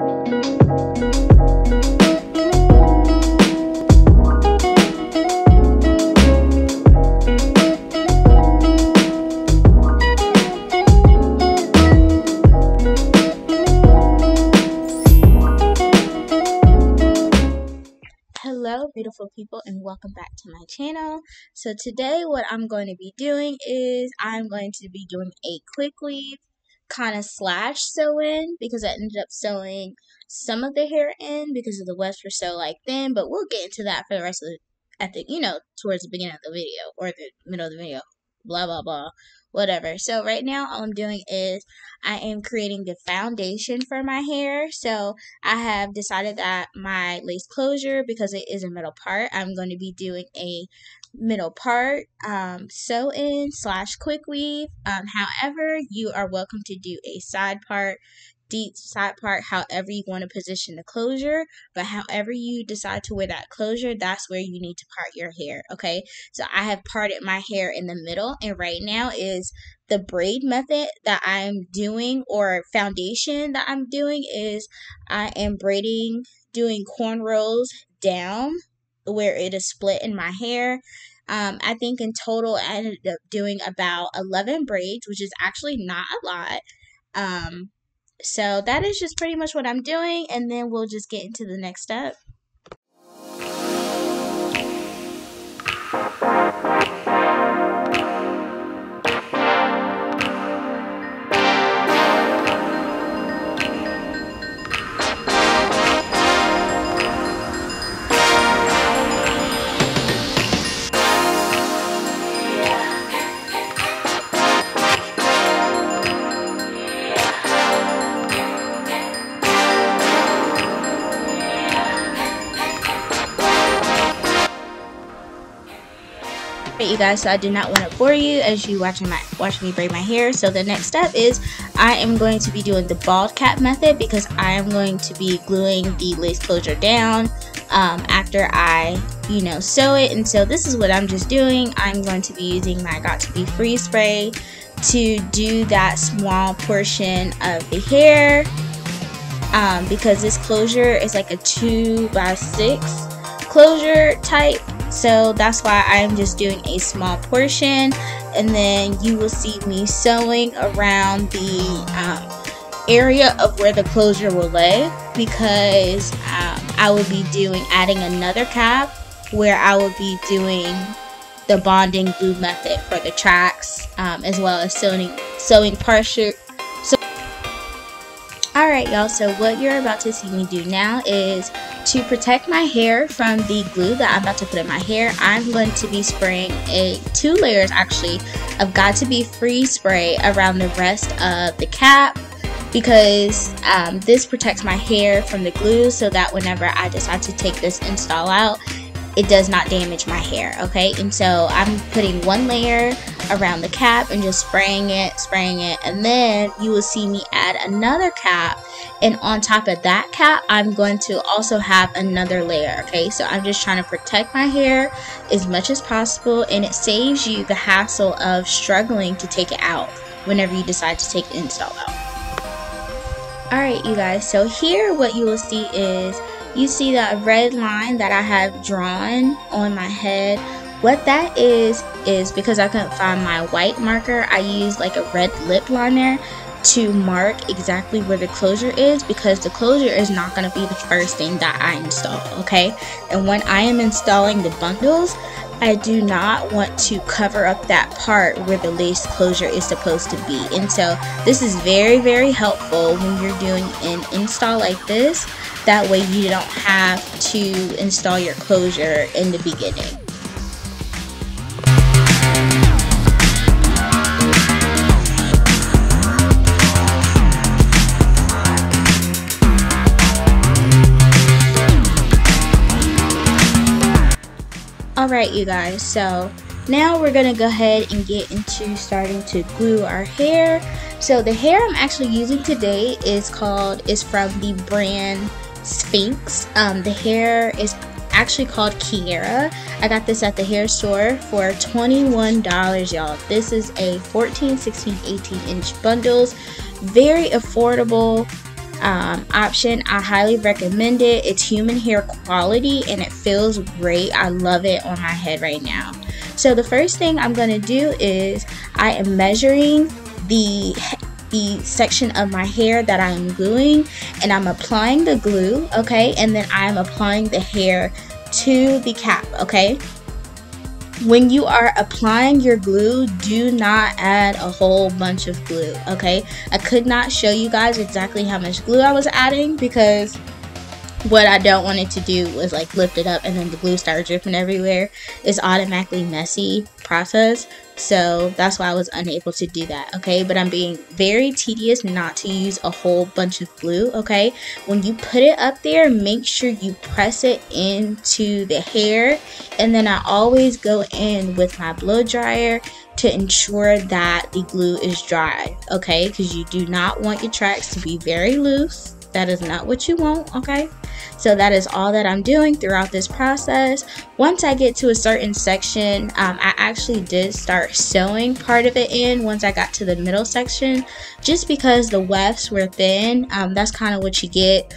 Hello beautiful people and welcome back to my channel. So today what I'm going to be doing is I'm going to be doing a quick weave kind of slash sew in because I ended up sewing some of the hair in because of the wefts were so like thin but we'll get into that for the rest of the at the you know towards the beginning of the video or the middle of the video blah blah blah whatever. So right now all I'm doing is I am creating the foundation for my hair. So I have decided that my lace closure, because it is a middle part, I'm going to be doing a middle part um, sew in slash quick weave. Um, however, you are welcome to do a side part deep side part however you want to position the closure but however you decide to wear that closure that's where you need to part your hair okay so i have parted my hair in the middle and right now is the braid method that i'm doing or foundation that i'm doing is i am braiding doing cornrows down where it is split in my hair um, I think in total I ended up doing about 11 braids, which is actually not a lot. Um, so that is just pretty much what I'm doing, and then we'll just get into the next step. You guys so I do not want to bore you as you watching my watching me braid my hair. So the next step is I am going to be doing the bald cap method because I am going to be gluing the lace closure down um, after I you know sew it. And so this is what I'm just doing. I'm going to be using my Got2b Freeze spray to do that small portion of the hair um, because this closure is like a 2 by 6 closure type so that's why I'm just doing a small portion and then you will see me sewing around the um, area of where the closure will lay because um, I will be doing adding another cap where I will be doing the bonding glue method for the tracks um, as well as sewing sewing partial alright y'all so what you're about to see me do now is to protect my hair from the glue that I'm about to put in my hair, I'm going to be spraying a two layers actually of Got2b Freeze spray around the rest of the cap because um, this protects my hair from the glue so that whenever I decide to take this install out, it does not damage my hair, okay? And so I'm putting one layer around the cap and just spraying it, spraying it, and then you will see me add another cap. And on top of that cap I'm going to also have another layer okay? So I'm just trying to protect my hair as much as possible and it saves you the hassle of struggling to take it out whenever you decide to take the install out. Alright you guys. So here what you will see is you see that red line that I have drawn on my head what that is is because I couldn't find my white marker I used like a red lip liner to mark exactly where the closure is because the closure is not going to be the first thing that I install, okay? And when I am installing the bundles, I do not want to cover up that part where the lace closure is supposed to be. And so this is very, very helpful when you're doing an install like this. That way you don't have to install your closure in the beginning. Alright you guys, so now we're to go ahead and get into starting to glue our hair. So the hair I'm actually using today is called, is from the brand Sphinx. Um, the hair is actually called Kiara. I got this at the hair store for $21 y'all. This is a 14, 16, 18 inch bundles. Very affordable um, option. I highly recommend it. It's human hair quality and it feels great. I love it on my head right now. So the first thing I'm going to do is I am measuring the the section of my hair that I am gluing and I'm applying the glue, okay? And then I'm applying the hair to the cap, okay? When you are applying your glue do not add a whole bunch of glue okay i could not show you guys exactly how much glue i was adding because what I don't want it to do was like lift it up and then the glue start dripping everywhere. It's automatically messy process. So that's why I was unable to do that, okay? But I'm being very tedious not to use a whole bunch of glue, okay? When you put it up there, make sure you press it into the hair. And then I always go in with my blow dryer to ensure that the glue is dry, okay? Because you do not want your tracks to be very loose. That is not what you want, okay? So that is all that I'm doing throughout this process. Once I get to a certain section, um, I actually did start sewing part of it in once I got to the middle section, just because the wefts were thin. Um, that's kind of what you get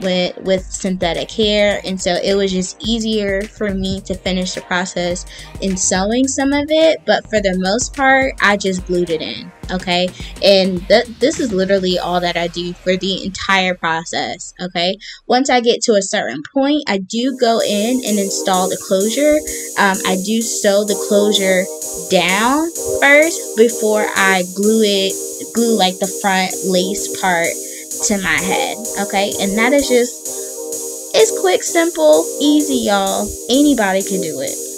with with synthetic hair. And so it was just easier for me to finish the process in sewing some of it. But for the most part I just glued it in okay? And th- this is literally all that I do for the entire process okay? Once I get to a certain point I do go in and install the closure. Um, I do sew the closure down first before I glue it glue like the front lace part to my head. Okay, and that is just it's quick, simple, easy, y'all. Anybody can do it.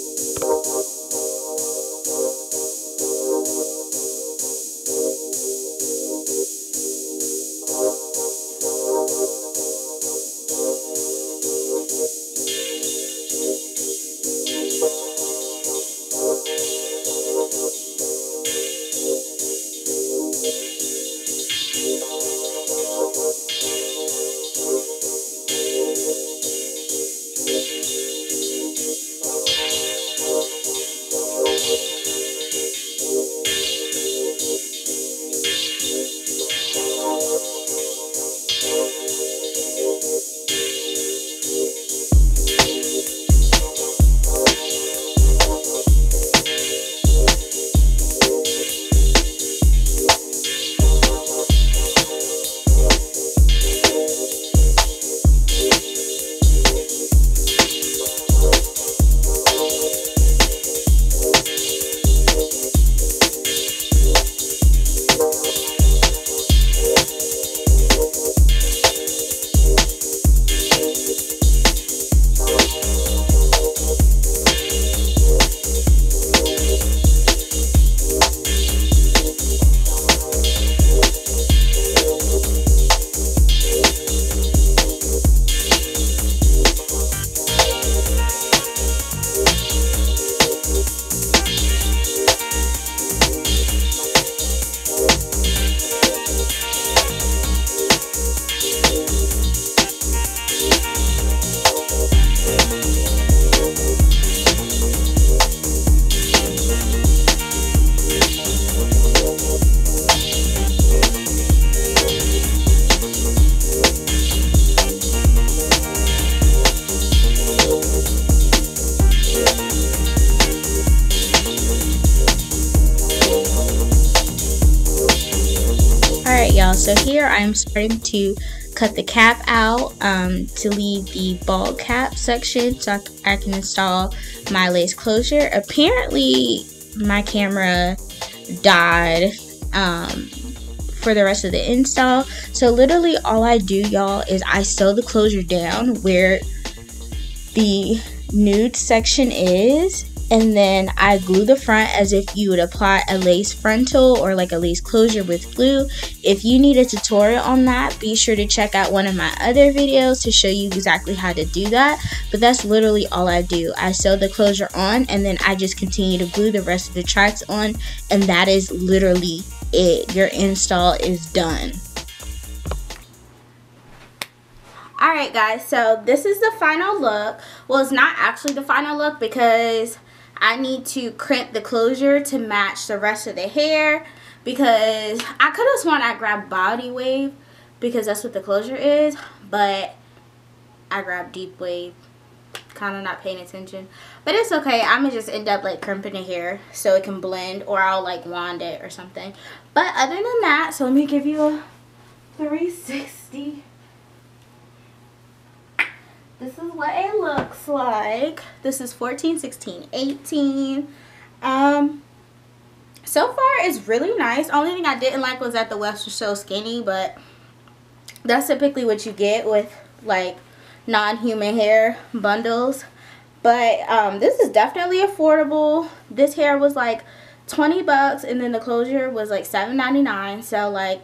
So here I'm starting to cut the cap out um, to leave the bald cap section so I can install my lace closure. Apparently my camera died um, for the rest of the install. So literally all I do y'all is I sew the closure down where the nude section is and then I glue the front as if you would apply a lace frontal or like a lace closure with glue. If you need a tutorial on that, be sure to check out one of my other videos to show you exactly how to do that. But that's literally all I do. I sew the closure on and then I just continue to glue the rest of the tracks on and that is literally it. Your install is done. Alright guys, so this is the final look. Well, it's not actually the final look because I need to crimp the closure to match the rest of the hair because I could have sworn I grabbed body wave because that's what the closure is but I grabbed deep wave kind of not paying attention. But it's okay i'm gonna just end up like crimping it here so it can blend or i'll like wand it or something. But other than that so let me give you a 360 this is what it looks like this is 14 16 18 um so far it's really nice. Only thing i didn't like was that the wefts were so skinny but that's typically what you get with like non-human hair bundles. But um, this is definitely affordable. This hair was like 20 bucks and then the closure was like $7.99 so like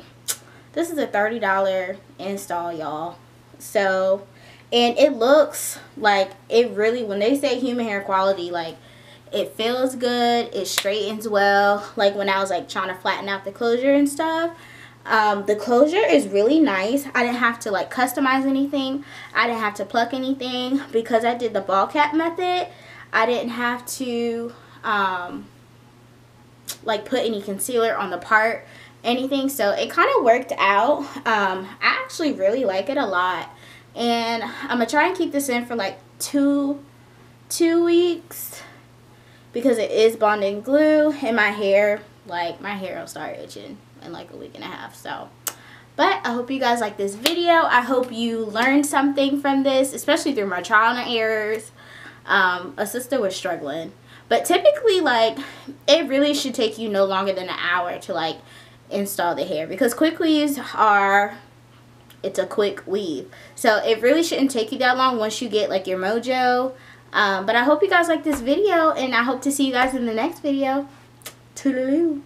this is a $30 install y'all. So and it looks like it really when they say human hair quality like it feels good it straightens well like when I was like trying to flatten out the closure and stuff um, the closure is really nice. I didn't have to like customize anything. I didn't have to pluck anything because I did the bald cap method. I didn't have to um, like put any concealer on the part, anything. So it kind of worked out. Um, I actually really like it a lot. And I'm to try and keep this in for like two, two weeks because it is bonding glue and my hair. Like my hair will start itching in like a week and a half. So, but I hope you guys like this video. I hope you learned something from this, especially through my trial and errors. Um, a sister was struggling. But typically, like, it really should take you no longer than an hour to, like, install the hair. Because quick weaves are, it's a quick weave. So it really shouldn't take you that long once you get, like, your mojo. Um, but I hope you guys like this video. And I hope to see you guys in the next video. Toodaloo.